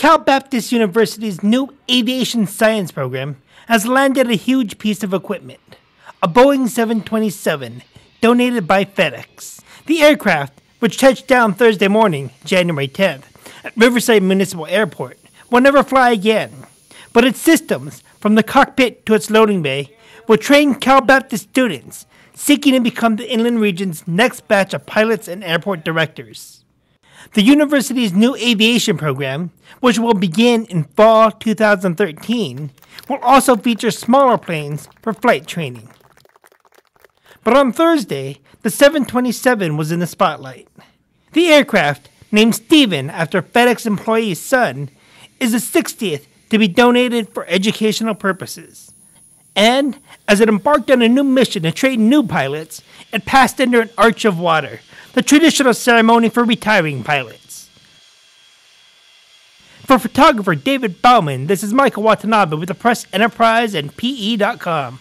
Cal Baptist University's new aviation science program has landed a huge piece of equipment a Boeing 727 donated by FedEx. The aircraft, which touched down Thursday morning, January 10th, at Riverside Municipal Airport, will never fly again. But its systems, from the cockpit to its loading bay, will train Cal Baptist students seeking to become the Inland Region's next batch of pilots and airport directors. The university's new aviation program, which will begin in fall 2013, will also feature smaller planes for flight training. But on Thursday, the 727 was in the spotlight. The aircraft, named Steven after FedEx employee's son, is the 60th to be donated for educational purposes. And as it embarked on a new mission to train new pilots, it passed under an arch of water, the traditional ceremony for retiring pilots. For photographer David Bauman, this is Michael Watanabe with the Press Enterprise and PE.com.